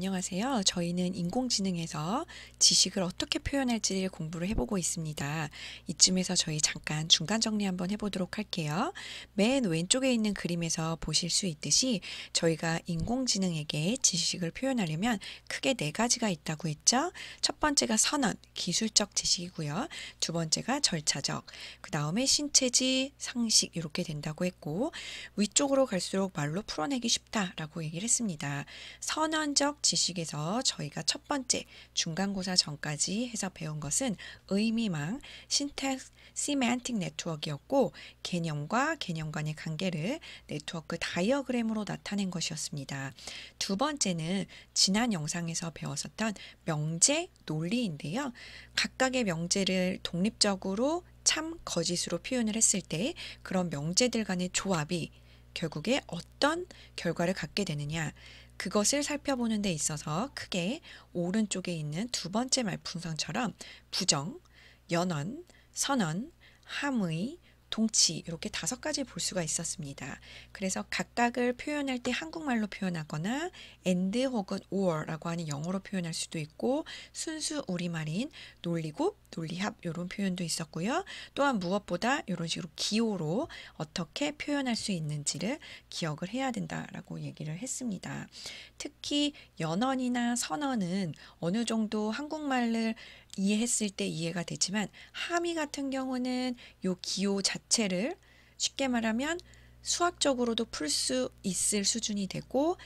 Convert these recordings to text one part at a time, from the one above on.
안녕하세요. 저희는 인공지능에서 지식을 어떻게 표현할지 공부를 해보고 있습니다. 이쯤에서 저희 잠깐 중간 정리 한번 해보도록 할게요. 맨 왼쪽에 있는 그림에서 보실 수 있듯이 저희가 인공지능에게 지식을 표현하려면 크게 네 가지가 있다고 했죠. 첫 번째가 선언, 기술적 지식이고요. 두 번째가 절차적, 그 다음에 신체지, 상식 이렇게 된다고 했고 위쪽으로 갈수록 말로 풀어내기 쉽다라고 얘기를 했습니다. 선언적 지식에서 저희가 첫 번째 중간고사 전까지 해서 배운 것은 의미망, syntac, semantic 네트워크였고 개념과 개념 간의 관계를 네트워크 다이어그램으로 나타낸 것이었습니다. 두 번째는 지난 영상에서 배웠었던 명제 논리인데요. 각각의 명제를 독립적으로 참 거짓으로 표현을 했을 때 그런 명제들 간의 조합이 결국에 어떤 결과를 갖게 되느냐 그것을 살펴보는 데 있어서 크게 오른쪽에 있는 두 번째 말풍선처럼 부정, 연언, 선언, 함의, 동치 이렇게 다섯 가지 볼 수가 있었습니다. 그래서 각각을 표현할 때 한국말로 표현하거나 and 혹은 or라고 하는 영어로 표현할 수도 있고 순수 우리말인 논리곱, 논리합 이런 표현도 있었고요. 또한 무엇보다 이런 식으로 기호로 어떻게 표현할 수 있는지를 기억을 해야 된다라고 얘기를 했습니다. 특히 연언이나 선언은 어느 정도 한국말을 이해했을 때 이해가 되지만 함의 같은 경우는 요 기호 자체를 쉽게 말하면 수학적으로도 풀 수 있을 수준이 되고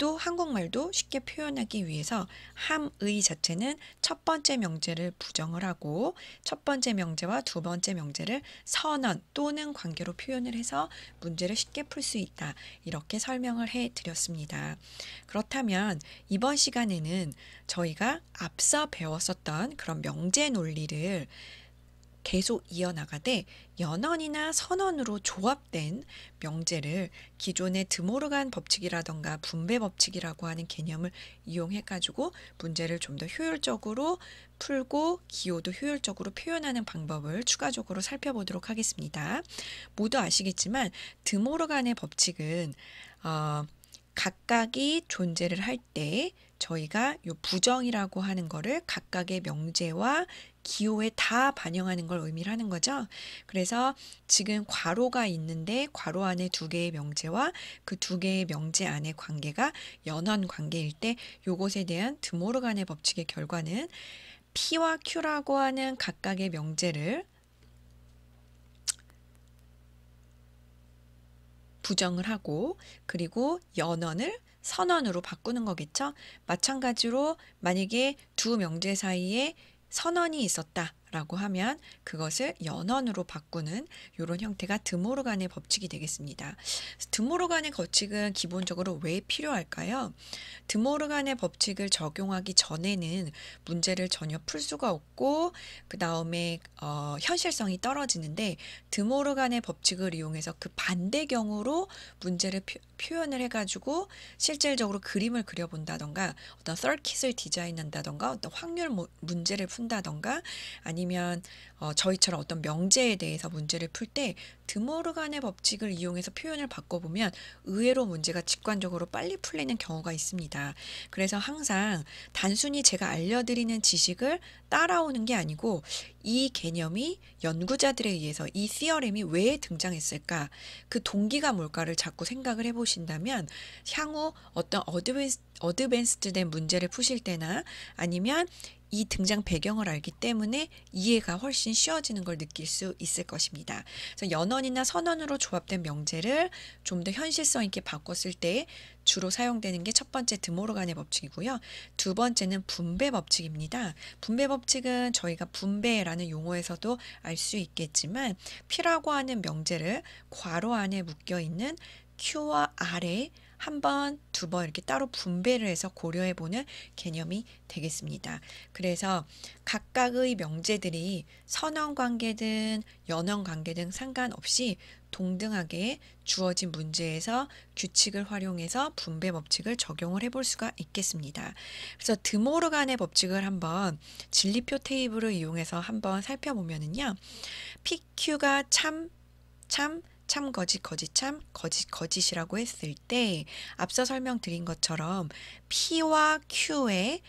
또 한국말도 쉽게 표현하기 위해서 함의 자체는 첫 번째 명제를 부정을 하고 첫 번째 명제와 두 번째 명제를 선언 또는 관계로 표현을 해서 문제를 쉽게 풀 수 있다. 이렇게 설명을 해 드렸습니다. 그렇다면 이번 시간에는 저희가 앞서 배웠었던 그런 명제 논리를 계속 이어나가되 연언이나 선언으로 조합된 명제를 기존의 드모르간 법칙이라던가 분배 법칙이라고 하는 개념을 이용해 가지고 문제를 좀 더 효율적으로 풀고 기호도 효율적으로 표현하는 방법을 추가적으로 살펴보도록 하겠습니다. 모두 아시겠지만 드모르간의 법칙은 어, 각각이 존재를 할 때 저희가 요 부정이라고 하는 거를 각각의 명제와 기호에 다 반영하는 걸 의미를 하는 거죠. 그래서 지금 괄호가 있는데 괄호 안에 두 개의 명제와 그 두 개의 명제 안의 관계가 연원 관계일 때 요것에 대한 드모르간의 법칙의 결과는 P와 Q라고 하는 각각의 명제를 부정을 하고 그리고 연언을 선언으로 바꾸는 거겠죠. 마찬가지로 만약에 두 명제 사이에 선언이 있었다. 라고 하면 그것을 연언으로 바꾸는 이런 형태가 드모르간의 법칙이 되겠습니다. 드모르간의 법칙은 기본적으로 왜 필요할까요? 드모르간의 법칙을 적용하기 전에는 문제를 전혀 풀 수가 없고 그 다음에 어, 현실성이 떨어지는데 드모르간의 법칙을 이용해서 그 반대 경우로 문제를 표, 표현을 해가지고 실질적으로 그림을 그려본다던가 어떤 서킷을 디자인한다던가 어떤 확률 문제를 푼다던가 아니 아니면 어, 저희처럼 어떤 명제에 대해서 문제를 풀 때 드모르간의 법칙을 이용해서 표현을 바꿔보면 의외로 문제가 직관적으로 빨리 풀리는 경우가 있습니다. 그래서 항상 단순히 제가 알려드리는 지식을 따라오는 게 아니고 이 개념이 연구자들에 의해서 이 시어렘이 왜 등장했을까 그 동기가 뭘까를 자꾸 생각을 해보신다면 향후 어떤 어드밴스, 어드밴스드된 문제를 푸실 때나 아니면 이 등장 배경을 알기 때문에 이해가 훨씬 쉬워지는 걸 느낄 수 있을 것입니다. 그래서 연언이나 선언으로 조합된 명제를 좀 더 현실성 있게 바꿨을 때 주로 사용되는 게 첫 번째 드모르간의 법칙이고요. 두 번째는 분배 법칙입니다. 분배 법칙은 저희가 분배라는 용어에서도 알 수 있겠지만 P라고 하는 명제를 괄호 안에 묶여 있는 Q와 R의 한 번, 두 번 이렇게 따로 분배를 해서 고려해 보는 개념이 되겠습니다. 그래서 각각의 명제들이 선언 관계든 연언 관계든 상관없이 동등하게 주어진 문제에서 규칙을 활용해서 분배 법칙을 적용을 해볼 수가 있겠습니다. 그래서 드모르간의 법칙을 한번 진리표 테이블을 이용해서 한번 살펴보면은요. PQ가 참, 참, 참 거짓 거짓 참 거짓 거짓이라고 했을 때 앞서 설명드린 것처럼 P와 Q의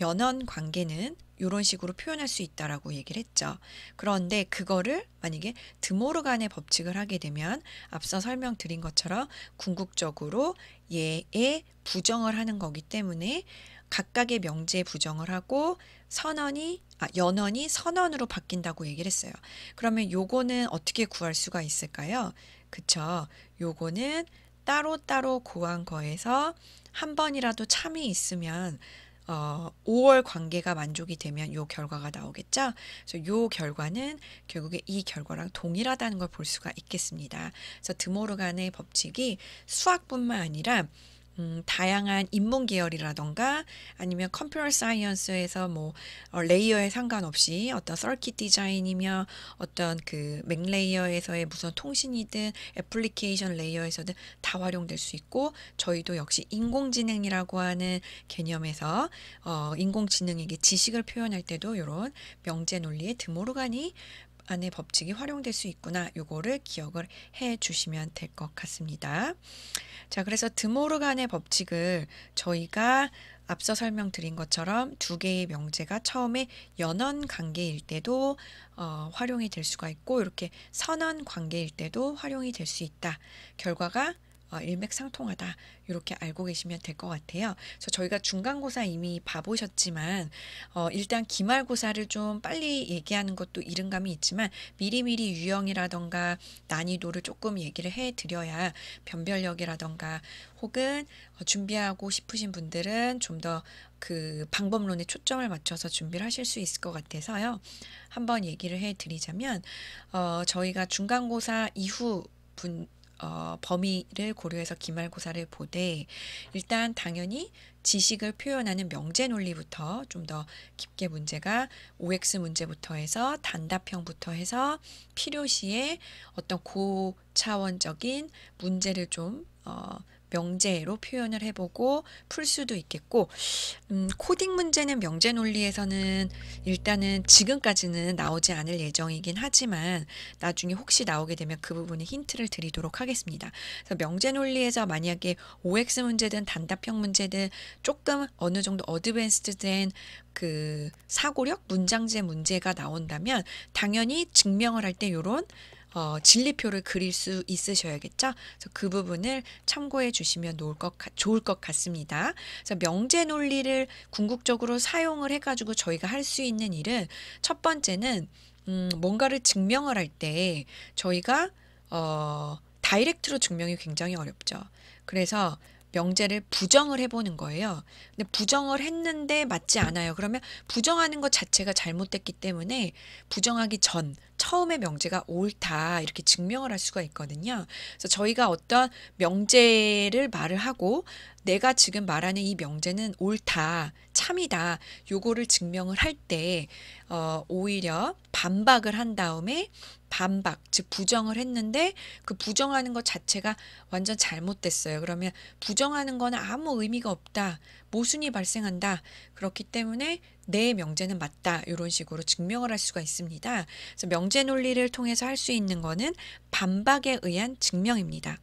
연원 관계는 이런 식으로 표현할 수 있다라고 얘기를 했죠. 그런데 그거를 만약에 드모르간의 법칙을 하게 되면 앞서 설명드린 것처럼 궁극적으로 얘의 부정을 하는 거기 때문에 각각의 명제에 부정을 하고 선언이 아, 연언이 선언으로 바뀐다고 얘기를 했어요. 그러면 요거는 어떻게 구할 수가 있을까요? 그쵸? 요거는 따로따로 구한 거에서 한 번이라도 참이 있으면 어, 5월 관계가 만족이 되면 요 결과가 나오겠죠. 그래서 요 결과는 결국에 이 결과랑 동일하다는 걸 볼 수가 있겠습니다. 그래서 드모르간의 법칙이 수학뿐만 아니라 음, 다양한 인문 계열이라던가 아니면 컴퓨터 사이언스에서 뭐 어, layer에 상관없이 어떤 서킷 디자인이며 어떤 그 MAC layer에서의 무슨 통신이든 application layer에서든 다 활용될 수 있고 저희도 역시 인공지능이라고 하는 개념에서 어, 인공지능에게 지식을 표현할 때도 이런 명제 논리의 드모르간이 안의 법칙이 활용될 수 있구나. 요거를 기억을 해 주시면 될 것 같습니다. 자, 그래서 드모르간의 법칙을 저희가 앞서 설명드린 것처럼 두 개의 명제가 처음에 연원 관계일 때도 어, 활용이 될 수가 있고 이렇게 선언 관계일 때도 활용이 될 수 있다. 결과가 어, 일맥상통하다 이렇게 알고 계시면 될 것 같아요. 그래서 저희가 중간고사 이미 봐보셨지만 어, 일단 기말고사를 좀 빨리 얘기하는 것도 이른감이 있지만 미리미리 유형이라던가 난이도를 조금 얘기를 해드려야 변별력이라던가 혹은 어, 준비하고 싶으신 분들은 좀 더 그 방법론에 초점을 맞춰서 준비를 하실 수 있을 것 같아서요. 한번 얘기를 해드리자면 어, 저희가 중간고사 이후 분 어, 범위를 고려해서 기말고사를 보되 일단 당연히 지식을 표현하는 명제 논리부터 좀 더 깊게 문제가 OX 문제부터 해서 단답형부터 해서 필요시에 어떤 고차원적인 문제를 좀 어, 명제로 표현을 해보고 풀 수도 있겠고 음, 코딩 문제는 명제 논리에서는 일단은 지금까지는 나오지 않을 예정이긴 하지만 나중에 혹시 나오게 되면 그 부분에 힌트를 드리도록 하겠습니다. 그래서 명제 논리에서 만약에 OX 문제든 단답형 문제든 조금 어느 정도 어드밴스드된 그 사고력 문장제 문제가 나온다면 당연히 증명을 할때 요런 어, 진리표를 그릴 수 있으셔야겠죠. 그래서 그 부분을 참고해 주시면 좋을 것, 좋을 것 같습니다. 그래서 명제 논리를 궁극적으로 사용을 해가지고 저희가 할 수 있는 일은 첫 번째는 음, 뭔가를 증명을 할 때 저희가 어, 다이렉트로 증명이 굉장히 어렵죠. 그래서 명제를 부정을 해보는 거예요. 근데 부정을 했는데 맞지 않아요. 그러면 부정하는 것 자체가 잘못됐기 때문에 부정하기 전 처음에 명제가 옳다 이렇게 증명을 할 수가 있거든요. 그래서 저희가 어떤 명제를 말을 하고 내가 지금 말하는 이 명제는 옳다, 참이다, 요거를 증명을 할 때, 어, 오히려 반박을 한 다음에 반박, 즉 부정을 했는데 그 부정하는 것 자체가 완전 잘못됐어요. 그러면 부정하는 거는 아무 의미가 없다. 모순이 발생한다. 그렇기 때문에 내 명제는 맞다. 이런 식으로 증명을 할 수가 있습니다. 그래서 명제 논리를 통해서 할 수 있는 거는 반박에 의한 증명입니다.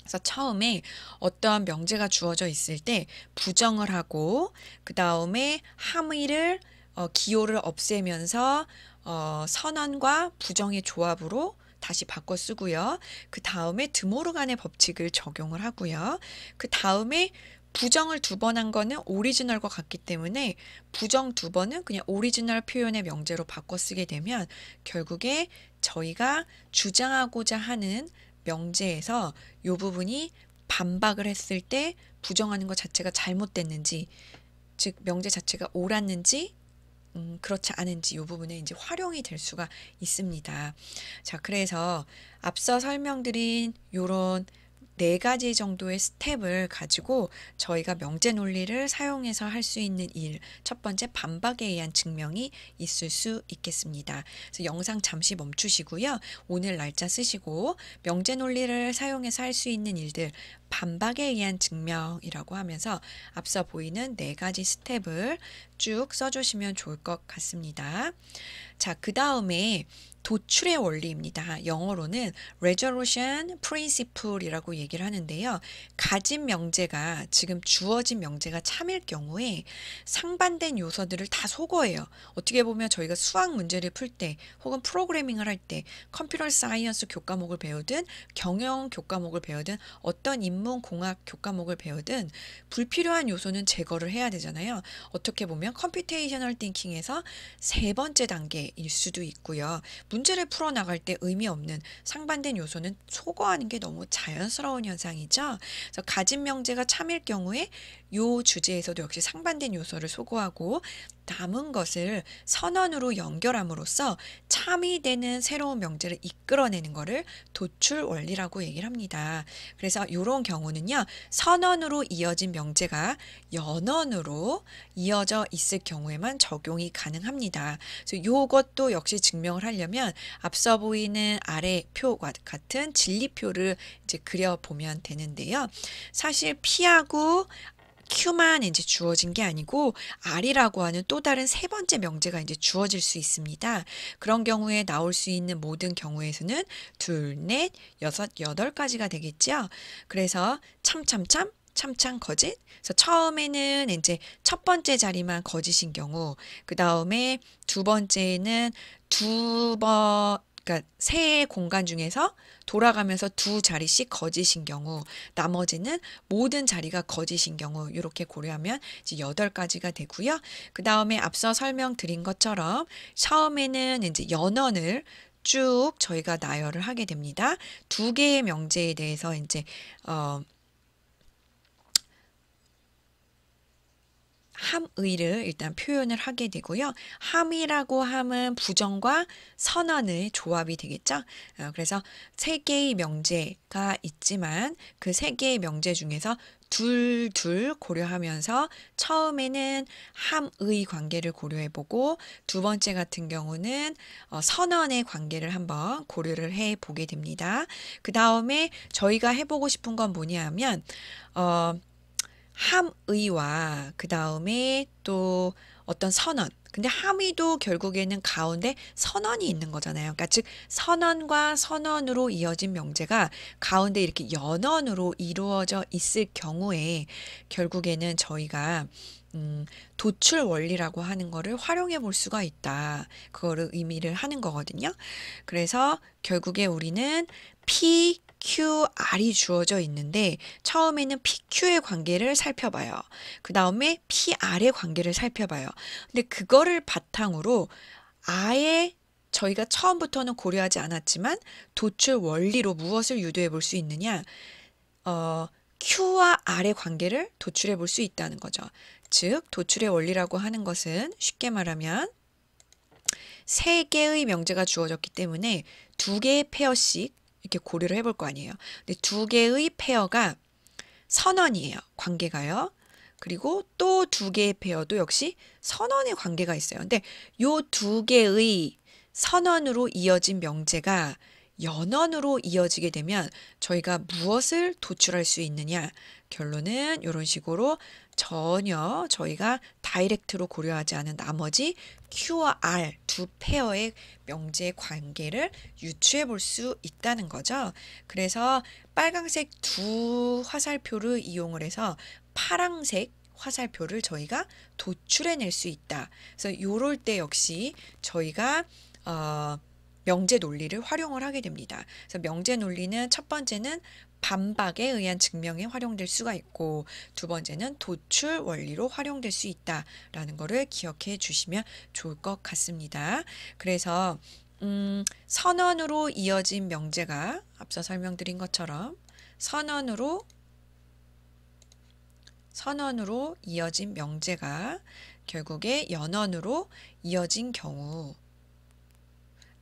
그래서 처음에 어떠한 명제가 주어져 있을 때 부정을 하고 그 다음에 함의를 어, 기호를 없애면서 어, 선언과 부정의 조합으로 다시 바꿔 쓰고요. 그 다음에 드모르간의 법칙을 적용을 하고요. 그 다음에 부정을 두 번 한 거는 오리지널과 같기 때문에 부정 두 번은 그냥 오리지널 표현의 명제로 바꿔 쓰게 되면 결국에 저희가 주장하고자 하는 명제에서 이 부분이 반박을 했을 때 부정하는 것 자체가 잘못됐는지 즉 명제 자체가 옳았는지 음, 그렇지 않은지 이 부분에 이제 활용이 될 수가 있습니다. 자, 그래서 앞서 설명드린 요런 네 가지 정도의 스텝을 가지고 저희가 명제 논리를 사용해서 할 수 있는 일. 첫 번째 반박에 의한 증명이 있을 수 있겠습니다. 그래서 영상 잠시 멈추시고요. 오늘 날짜 쓰시고 명제 논리를 사용해서 할 수 있는 일들 반박에 의한 증명이라고 하면서 앞서 보이는 네 가지 스텝을 쭉 써주시면 좋을 것 같습니다. 자, 그 다음에 도출의 원리입니다. 영어로는 resolution principle이라고 얘기를 하는데요. 가진 명제가 지금 주어진 명제가 참일 경우에 상반된 요소들을 다 소거해요. 어떻게 보면 저희가 수학 문제를 풀 때 혹은 프로그래밍을 할 때 computer science 교과목을 배우든 경영 교과목을 배우든 어떤 인문 공학 교과목을 배우든 불필요한 요소는 제거를 해야 되잖아요. 어떻게 보면 computational thinking에서 세 번째 단계일 수도 있고요. 문제를 풀어나갈 때 의미 없는 상반된 요소는 소거하는 게 너무 자연스러운 현상이죠. 그래서 가진 명제가 참일 경우에 요 주제에서도 역시 상반된 요소를 소거하고 남은 것을 선언으로 연결함으로써 참이 되는 새로운 명제를 이끌어내는 것을 도출 원리라고 얘기를 합니다. 그래서 이런 경우는요. 선언으로 이어진 명제가 연언으로 이어져 있을 경우에만 적용이 가능합니다. 이것도 역시 증명을 하려면 앞서 보이는 아래 표와 같은 진리표를 이제 그려보면 되는데요. 사실 P하고 Q만 이제 주어진 게 아니고 R이라고 하는 또 다른 세 번째 명제가 이제 주어질 수 있습니다. 그런 경우에 나올 수 있는 모든 경우에서는 둘, 넷, 여섯, 여덟까지가 되겠죠. 그래서 참참참 참참 거짓. 그래서 처음에는 이제 첫 번째 자리만 거짓인 경우, 그 다음에 두 번째는 두 번, 그러니까 세 공간 중에서 돌아가면서 두 자리씩 거짓인 경우, 나머지는 모든 자리가 거짓인 경우 이렇게 고려하면 이제 여덟 가지가 되고요. 그 다음에 앞서 설명드린 것처럼 처음에는 이제 연언을 쭉 저희가 나열을 하게 됩니다. 두 개의 명제에 대해서 이제 어 함의를 일단 표현을 하게 되고요. 함이라고 함은 부정과 선언의 조합이 되겠죠. 어, 그래서 세 개의 명제가 있지만 그 세 개의 명제 중에서 둘, 둘 고려하면서 처음에는 함의 관계를 고려해보고 두 번째 같은 경우는 어, 선언의 관계를 한번 고려를 해보게 됩니다. 그 다음에 저희가 해보고 싶은 건 뭐냐 하면, 어, 함의와 그 다음에 또 어떤 선언. 근데 함의도 결국에는 가운데 선언이 있는 거잖아요. 그러니까 즉 선언과 선언으로 이어진 명제가 가운데 이렇게 연언으로 이루어져 있을 경우에 결국에는 저희가 음, 도출 원리라고 하는 거를 활용해 볼 수가 있다. 그거를 의미를 하는 거거든요. 그래서 결국에 우리는 P, QR이 주어져 있는데 처음에는 PQ의 관계를 살펴봐요. 그 다음에 PR의 관계를 살펴봐요. 근데 그거를 바탕으로 아예 저희가 처음부터는 고려하지 않았지만 도출 원리로 무엇을 유도해 볼 수 있느냐? 어, Q와 R의 관계를 도출해 볼 수 있다는 거죠. 즉, 도출의 원리라고 하는 것은 쉽게 말하면 세 개의 명제가 주어졌기 때문에 두 개의 페어씩 이렇게 고려를 해볼 거 아니에요. 근데 두 개의 페어가 선언이에요. 관계가요. 그리고 또 두 개의 페어도 역시 선언의 관계가 있어요. 근데 요 두 개의 선언으로 이어진 명제가 연언으로 이어지게 되면 저희가 무엇을 도출할 수 있느냐? 결론은 이런 식으로 전혀 저희가 다이렉트로 고려하지 않은 나머지 Q와 R 두 페어의 명제 관계를 유추해 볼 수 있다는 거죠. 그래서 빨강색 두 화살표를 이용을 해서 파랑색 화살표를 저희가 도출해낼 수 있다. 그래서 요럴 때 역시 저희가 어, 명제 논리를 활용을 하게 됩니다. 그래서 명제 논리는 첫 번째는 반박에 의한 증명에 활용될 수가 있고 두 번째는 도출 원리로 활용될 수 있다라는 거를 기억해 주시면 좋을 것 같습니다. 그래서 음, 선언으로 이어진 명제가 앞서 설명드린 것처럼 선언으로 선언으로 이어진 명제가 결국에 연언으로 이어진 경우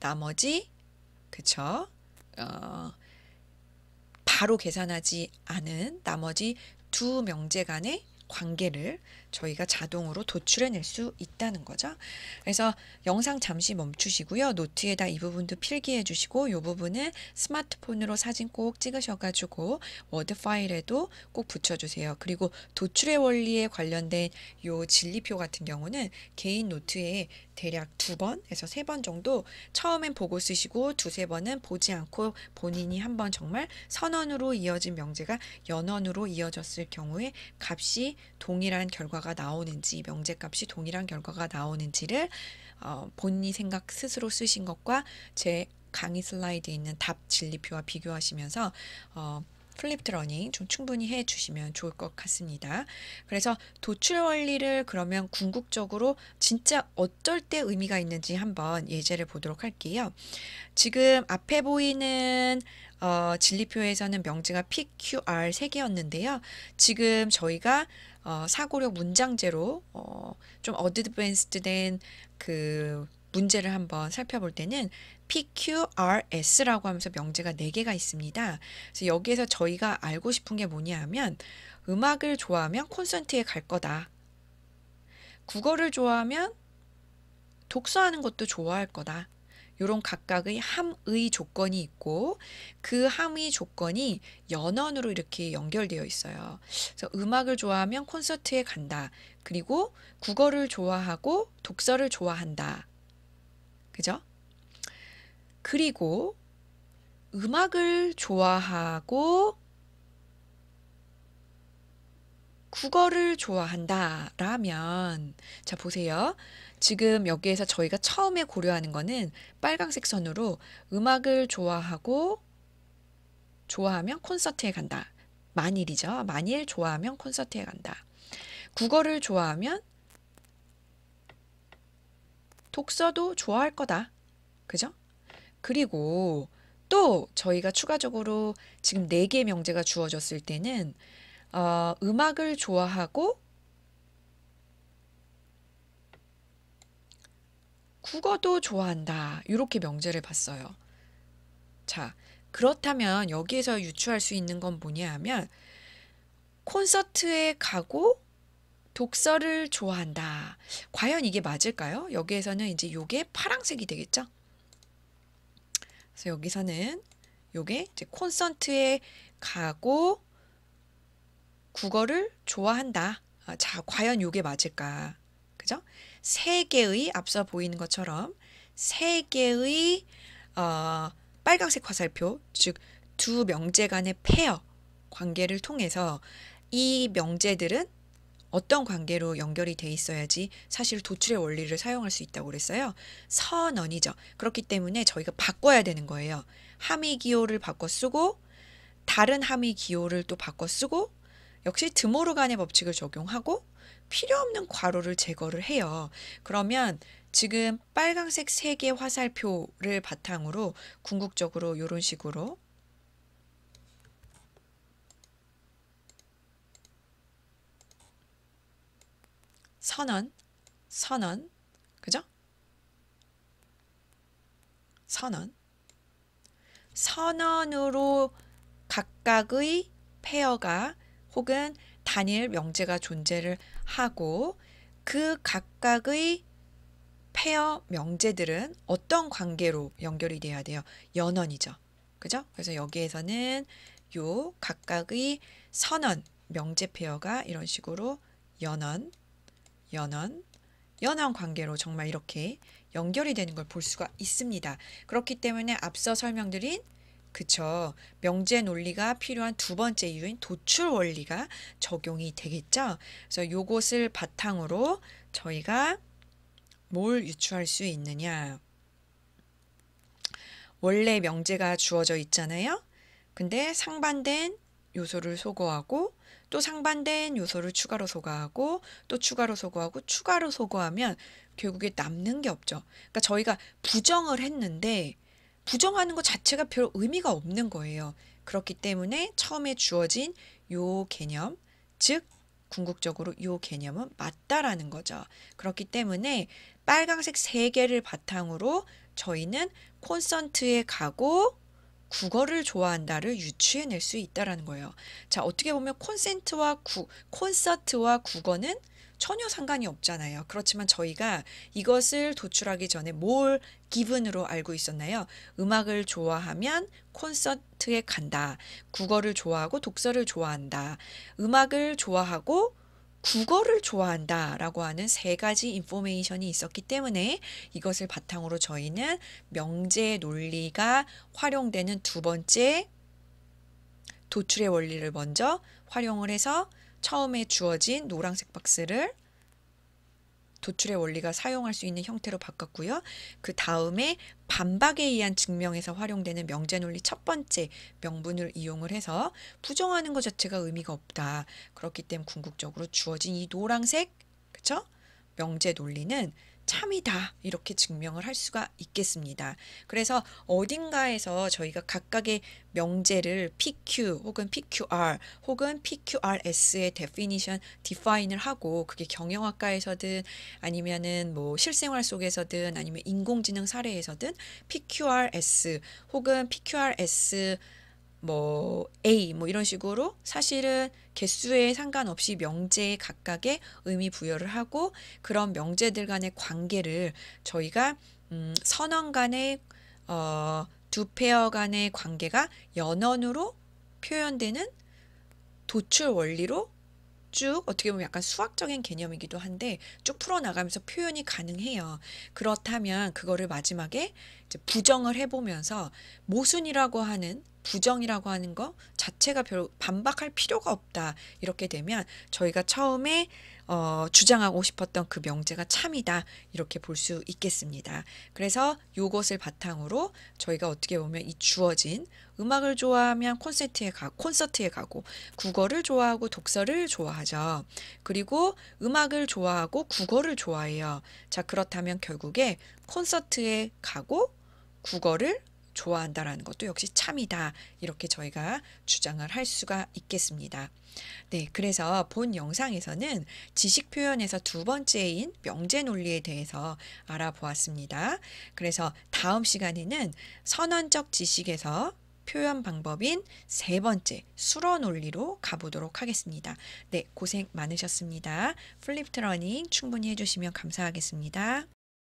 나머지 그쵸 어, 바로 계산하지 않은 나머지 두 명제 간의 관계를 저희가 자동으로 도출해낼 수 있다는 거죠. 그래서 영상 잠시 멈추시고요. 노트에다 이 부분도 필기해 주시고 이 부분은 스마트폰으로 사진 꼭 찍으셔가지고 워드 파일에도 꼭 붙여주세요. 그리고 도출의 원리에 관련된 요 진리표 같은 경우는 개인 노트에 대략 두 번에서 세 번 정도 처음엔 보고 쓰시고 두세 번은 보지 않고 본인이 한 번 정말 선언으로 이어진 명제가 연언으로 이어졌을 경우에 값이 동일한 결과가 나오는지 명제 값이 동일한 결과가 나오는지를 어, 본인이 생각 스스로 쓰신 것과 제 강의 슬라이드에 있는 답 진리표와 비교하시면서 어, flipped learning 좀 충분히 해 주시면 좋을 것 같습니다. 그래서 도출 원리를 그러면 궁극적으로 진짜 어떨 때 의미가 있는지 한번 예제를 보도록 할게요. 지금 앞에 보이는 어, 진리표에서는 명제가 PQR 세 개였는데요. 지금 저희가 어, 사고력 문장제로 어, 좀 어드밴스드된 그 문제를 한번 살펴볼 때는 PQRS라고 하면서 명제가 4개가 있습니다. 그래서 여기에서 저희가 알고 싶은 게 뭐냐면 음악을 좋아하면 콘서트에 갈 거다. 국어를 좋아하면 독서하는 것도 좋아할 거다. 요런 각각의 함의 조건이 있고 그 함의 조건이 연언으로 이렇게 연결되어 있어요. 그래서 음악을 좋아하면 콘서트에 간다. 그리고 국어를 좋아하고 독서를 좋아한다. 그죠? 그리고 음악을 좋아하고 국어를 좋아한다 라면 자 보세요. 지금 여기에서 저희가 처음에 고려하는 거는 빨강색 선으로 음악을 좋아하고 좋아하면 콘서트에 간다. 만일이죠. 만일 좋아하면 콘서트에 간다. 국어를 좋아하면 독서도 좋아할 거다. 그죠? 그리고 또 저희가 추가적으로 지금 네 개 명제가 주어졌을 때는 어, 음악을 좋아하고 국어도 좋아한다. 이렇게 명제를 봤어요. 자, 그렇다면 여기에서 유추할 수 있는 건 뭐냐 하면 콘서트에 가고 독서를 좋아한다. 과연 이게 맞을까요? 여기에서는 이제 요게 파랑색이 되겠죠? 그래서 여기서는 요게 이제 콘서트에 가고 국어를 좋아한다. 아, 자, 과연 요게 맞을까? 그죠? 세 개의 앞서 보이는 것처럼 세 개의 어, 빨강색 화살표, 즉 두 명제 간의 페어 관계를 통해서 이 명제들은 어떤 관계로 연결이 돼 있어야지 사실 도출의 원리를 사용할 수 있다고 그랬어요. 선언이죠. 그렇기 때문에 저희가 바꿔야 되는 거예요. 함의 기호를 바꿔 쓰고 다른 함의 기호를 또 바꿔 쓰고 역시 드모르간의 법칙을 적용하고 필요 없는 괄호를 제거를 해요. 그러면 지금 빨강색 세개 화살표를 바탕으로 궁극적으로 이런 식으로 선언, 선언, 그죠? 선언. 선언으로 각각의 페어가 혹은 단일 명제가 존재를 하고 그 각각의 페어 명제들은 어떤 관계로 연결이 돼야 돼요? 연언이죠. 그죠? 그래서 여기에서는 요 각각의 선언 명제 페어가 이런 식으로 연언, 연언, 연언 관계로 정말 이렇게 연결이 되는 걸 볼 수가 있습니다. 그렇기 때문에 앞서 설명드린 그쵸. 명제 논리가 필요한 두 번째 이유인 도출 원리가 적용이 되겠죠. 그래서 요것을 바탕으로 저희가 뭘 유추할 수 있느냐. 원래 명제가 주어져 있잖아요. 근데 상반된 요소를 소거하고 또 상반된 요소를 추가로 소거하고 또 추가로 소거하고 추가로 소거하면 결국에 남는 게 없죠. 그러니까 저희가 부정을 했는데 부정하는 것 자체가 별 의미가 없는 거예요. 그렇기 때문에 처음에 주어진 요 개념, 즉 궁극적으로 요 개념은 맞다라는 거죠. 그렇기 때문에 빨강색 세 개를 바탕으로 저희는 콘서트에 가고 국어를 좋아한다를 유추해낼 수 있다라는 거예요. 자, 어떻게 보면 콘센트와 구, 콘서트와 국어는 전혀 상관이 없잖아요. 그렇지만 저희가 이것을 도출하기 전에 뭘 기분으로 알고 있었나요? 음악을 좋아하면 콘서트에 간다. 국어를 좋아하고 독서를 좋아한다. 음악을 좋아하고 국어를 좋아한다 라고 하는 세 가지 인포메이션이 있었기 때문에 이것을 바탕으로 저희는 명제 논리가 활용되는 두 번째 도출의 원리를 먼저 활용을 해서 처음에 주어진 노란색 박스를 도출의 원리가 사용할 수 있는 형태로 바꿨고요. 그 다음에 반박에 의한 증명에서 활용되는 명제 논리 첫 번째 명분을 이용을 해서 부정하는 것 자체가 의미가 없다. 그렇기 때문에 궁극적으로 주어진 이 노란색 그쵸? 명제 논리는 참이다 이렇게 증명을 할 수가 있겠습니다. 그래서 어딘가에서 저희가 각각의 명제를 PQ 혹은 PQR 혹은 PQRS의 definition, define을 하고 그게 경영학과에서든 아니면은 뭐 실생활 속에서든 아니면 인공지능 사례에서든 PQRS 혹은 PQRS 뭐 A 뭐 이런 식으로 사실은 개수에 상관없이 명제에 각각의 의미 부여를 하고 그런 명제들 간의 관계를 저희가 음, 선언 간의 어, 두 페어 간의 관계가 연언으로 표현되는 도출 원리로 쭉 어떻게 보면 약간 수학적인 개념이기도 한데 쭉 풀어나가면서 표현이 가능해요. 그렇다면 그거를 마지막에 이제 부정을 해보면서 모순이라고 하는 부정이라고 하는 거 자체가 별 반박할 필요가 없다. 이렇게 되면 저희가 처음에 어, 주장하고 싶었던 그 명제가 참이다. 이렇게 볼 수 있겠습니다. 그래서 요것을 바탕으로 저희가 어떻게 보면 이 주어진 음악을 좋아하면 콘서트에 가 콘서트에 가고 국어를 좋아하고 독서를 좋아하죠. 그리고 음악을 좋아하고 국어를 좋아해요. 자, 그렇다면 결국에 콘서트에 가고 국어를 좋아한다라는 것도 역시 참이다. 이렇게 저희가 주장을 할 수가 있겠습니다. 네, 그래서 본 영상에서는 지식 표현에서 두 번째인 명제 논리에 대해서 알아보았습니다. 그래서 다음 시간에는 선언적 지식에서 표현 방법인 세 번째 술어 논리로 가보도록 하겠습니다. 네, 고생 많으셨습니다. flipped learning 충분히 해주시면 감사하겠습니다.